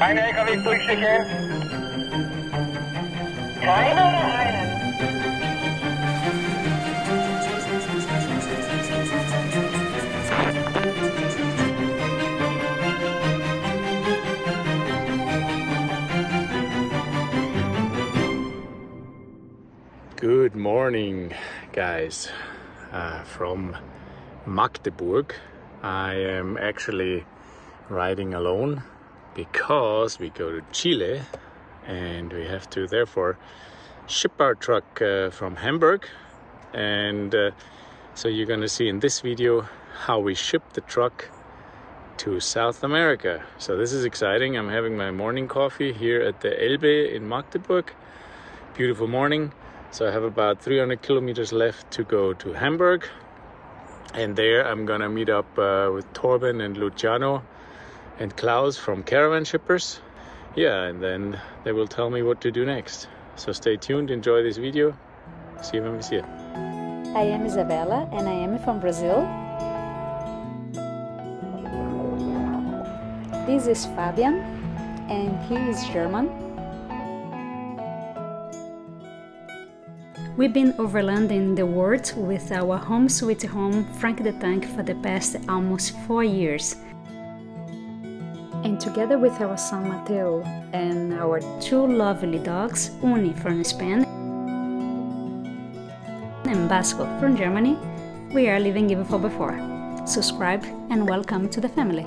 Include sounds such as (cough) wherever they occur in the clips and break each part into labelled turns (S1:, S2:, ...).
S1: Eine durchschicken. Keine oder?
S2: Good morning, guys, uh, from Magdeburg. I am actually riding alone because we go to Chile and we have to therefore ship our truck uh, from Hamburg. And uh, so you're going to see in this video how we ship the truck to South America. So this is exciting. I'm having my morning coffee here at the Elbe in Magdeburg. Beautiful morning. So I have about 300 kilometers left to go to Hamburg. And there I'm gonna meet up uh, with Torben and Luciano and Klaus from Caravan Shippers. Yeah, and then they will tell me what to do next. So stay tuned, enjoy this video. See you when we see it.
S3: I am Isabella and I am from Brazil. This is Fabian and he is German. We've been overlanding the world with our home sweet home Frank the Tank for the past almost four years. And together with our son Mateo and our two lovely dogs, Uni from Spain and Basco from Germany, we are living even for before. Subscribe and welcome to the family.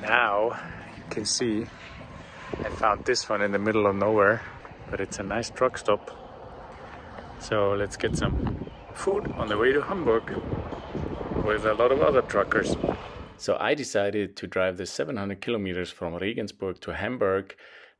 S2: Now you can see I found this one in the middle of nowhere, but it's a nice truck stop. So let's get some food on the way to Hamburg with a lot of other truckers. So I decided to drive the 700 kilometers from Regensburg to Hamburg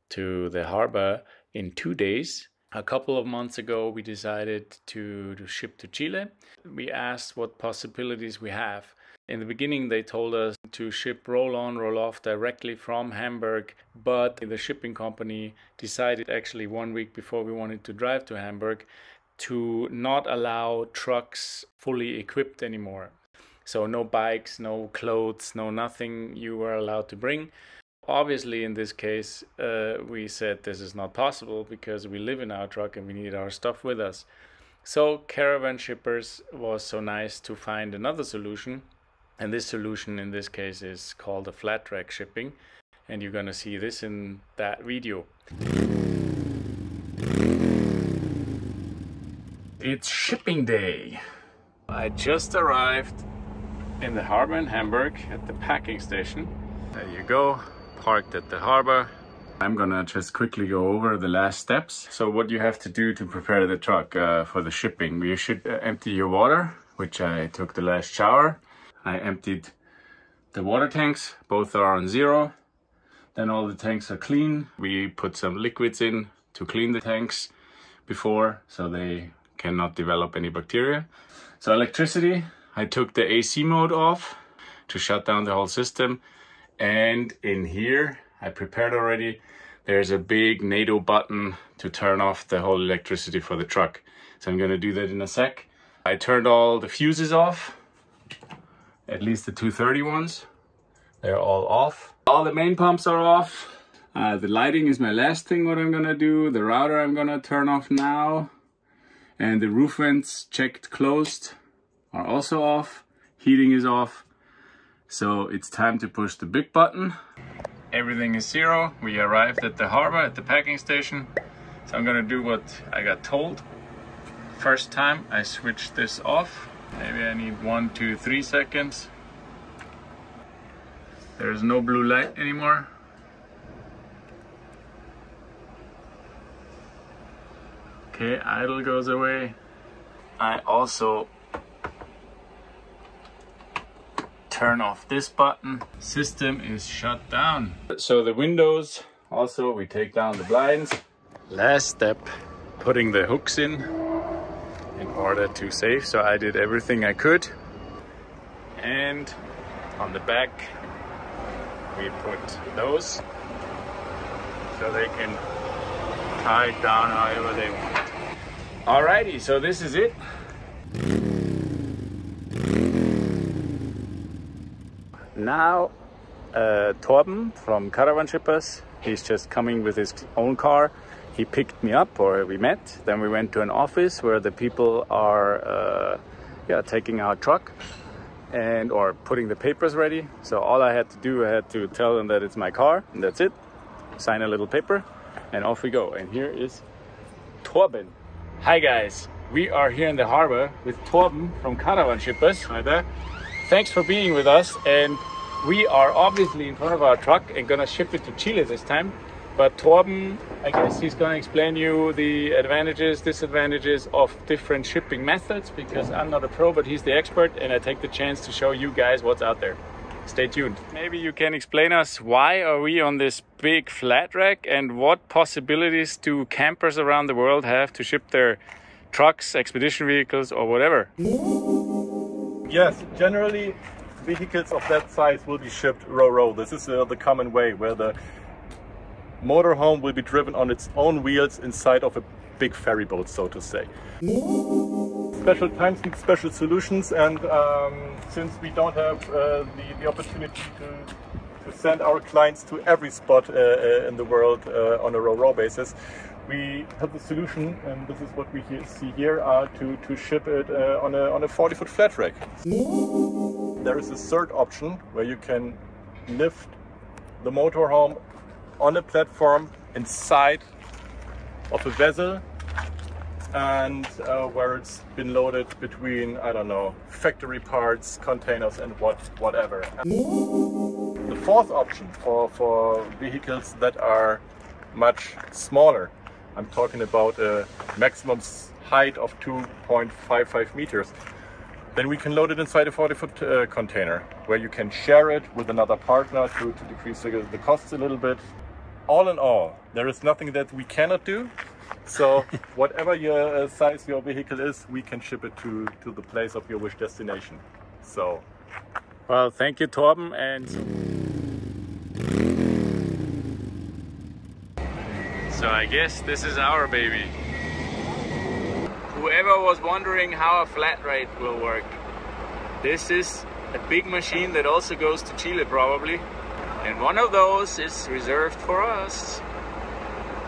S2: to the harbor in two days. A couple of months ago, we decided to, to ship to Chile. We asked what possibilities we have. In the beginning, they told us to ship roll on, roll off directly from Hamburg, but the shipping company decided actually one week before we wanted to drive to Hamburg to not allow trucks fully equipped anymore. So, no bikes, no clothes, no nothing you were allowed to bring. Obviously, in this case, uh, we said this is not possible because we live in our truck and we need our stuff with us. So, Caravan Shippers was so nice to find another solution and this solution in this case is called a flat rack shipping. And you're gonna see this in that video. It's shipping day. I just arrived in the harbor in Hamburg at the packing station. There you go, parked at the harbor. I'm gonna just quickly go over the last steps. So what you have to do to prepare the truck uh, for the shipping. You should uh, empty your water, which I took the last shower. I emptied the water tanks, both are on zero. Then all the tanks are clean. We put some liquids in to clean the tanks before so they cannot develop any bacteria. So electricity, I took the AC mode off to shut down the whole system. And in here, I prepared already, there's a big NATO button to turn off the whole electricity for the truck. So I'm gonna do that in a sec. I turned all the fuses off, at least the 230 ones. They're all off. All the main pumps are off. Uh, the lighting is my last thing what I'm gonna do. The router I'm gonna turn off now. And the roof vents checked closed are also off. Heating is off. So it's time to push the big button. Everything is zero. We arrived at the harbor, at the packing station. So I'm gonna do what I got told. First time I switched this off. Maybe I need one, two, three seconds. There's no blue light anymore. Okay, idle goes away. I also turn off this button. System is shut down. So the windows, also we take down the blinds. Last step, putting the hooks in in order to save. So I did everything I could. And on the back, we put those so they can tie it down however they want. Alrighty, so this is it. Now, uh, Torben from Caravan Shippers, he's just coming with his own car. He picked me up, or we met. Then we went to an office where the people are, uh, yeah, taking our truck and or putting the papers ready. So all I had to do, I had to tell them that it's my car, and that's it. Sign a little paper, and off we go. And here is Torben. Hi guys, we are here in the harbor with Torben from Caravan Shippers. Hi there. Thanks for being with us, and we are obviously in front of our truck and gonna ship it to Chile this time. But Torben, I guess he's gonna explain you the advantages, disadvantages of different shipping methods because I'm not a pro, but he's the expert, and I take the chance to show you guys what's out there. Stay tuned. Maybe you can explain us why are we on this big flat rack and what possibilities do campers around the world have to ship their trucks, expedition vehicles, or whatever?
S4: Yes, generally vehicles of that size will be shipped RoRo. This is uh, the common way where the motorhome will be driven on its own wheels inside of a big ferry boat, so to say. Special times need special solutions and um, since we don't have uh, the, the opportunity to, to send our clients to every spot uh, uh, in the world uh, on a RoRo basis, we have the solution, and this is what we see here, uh, to, to ship it uh, on a, on a 40 foot flat rack. There is a third option where you can lift the motorhome on a platform inside of a vessel and uh, where it's been loaded between, I don't know, factory parts, containers, and what whatever. The fourth option for, for vehicles that are much smaller, I'm talking about a maximum height of 2.55 meters, then we can load it inside a 40 foot uh, container where you can share it with another partner to, to decrease the, the costs a little bit. All in all, there is nothing that we cannot do. So, (laughs) whatever your uh, size your vehicle is, we can ship it to, to the place of your wish destination. So,
S2: Well, thank you, Torben, and so I guess this is our baby. Whoever was wondering how a flat rack will work, this is a big machine that also goes to Chile probably, and one of those is reserved for us.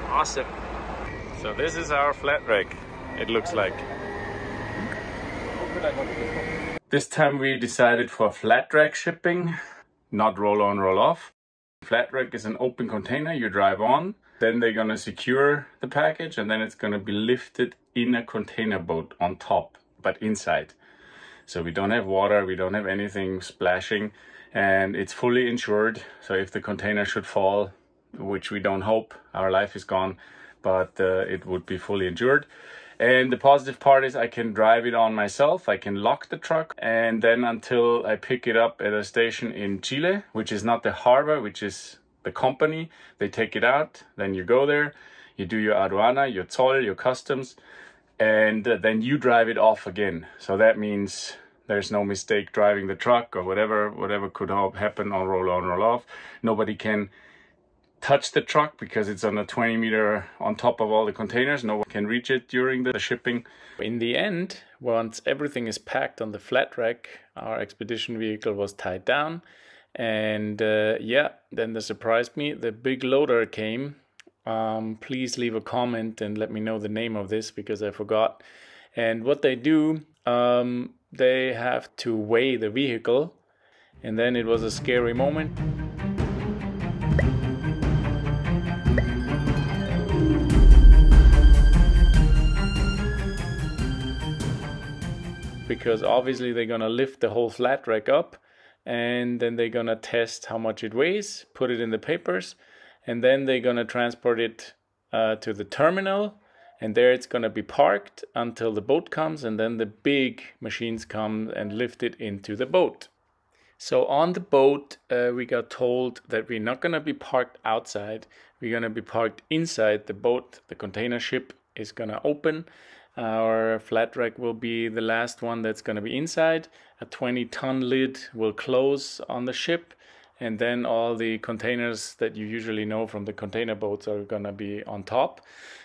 S2: Awesome. So this is our flat rack. It looks like. This time we decided for flat rack shipping, not roll on, roll off. Flat rack is an open container you drive on, then they're gonna secure the package and then it's gonna be lifted in a container boat on top, but inside. So we don't have water, we don't have anything splashing, and it's fully insured. So if the container should fall, which we don't hope, our life is gone, but uh, it would be fully insured. And the positive part is I can drive it on myself. I can lock the truck and then until I pick it up at a station in Chile, which is not the harbor, which is the company, they take it out. Then you go there, you do your aduana, your toll, your customs, and uh, then you drive it off again. So that means there's no mistake driving the truck or whatever, whatever could happen on roll on, roll off. Nobody can touch the truck because it's on a 20 meter on top of all the containers. No one can reach it during the shipping. In the end, once everything is packed on the flat rack, our expedition vehicle was tied down. And uh, yeah, then they surprised me. The big loader came. Um, please leave a comment and let me know the name of this because I forgot. And what they do, um, they have to weigh the vehicle. And then it was a scary moment. because obviously they're gonna lift the whole flat rack up and then they're gonna test how much it weighs, put it in the papers, and then they're gonna transport it uh, to the terminal, and there it's gonna be parked until the boat comes, and then the big machines come and lift it into the boat. So on the boat, uh, we got told that we're not gonna be parked outside. We're gonna be parked inside the boat. The container ship is gonna open. Our flat rack will be the last one that's gonna be inside. A 20 ton lid will close on the ship, and then all the containers that you usually know from the container boats are gonna be on top.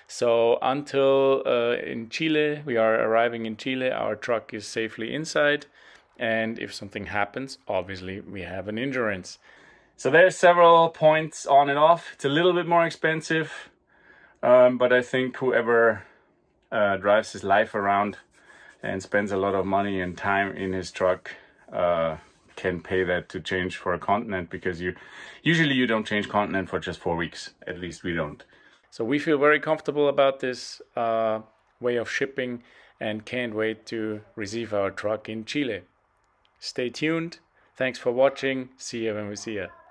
S2: So until uh, in Chile, we are arriving in Chile, our truck is safely inside, and if something happens, obviously we have an insurance. So there's several points on and off. It's a little bit more expensive, um, but I think whoever uh, drives his life around and spends a lot of money and time in his truck uh, can pay that to change for a continent because you usually you don't change continent for just four weeks. At least we don't. So we feel very comfortable about this uh, way of shipping and can't wait to receive our truck in Chile. Stay tuned. Thanks for watching. See you when we see you. You.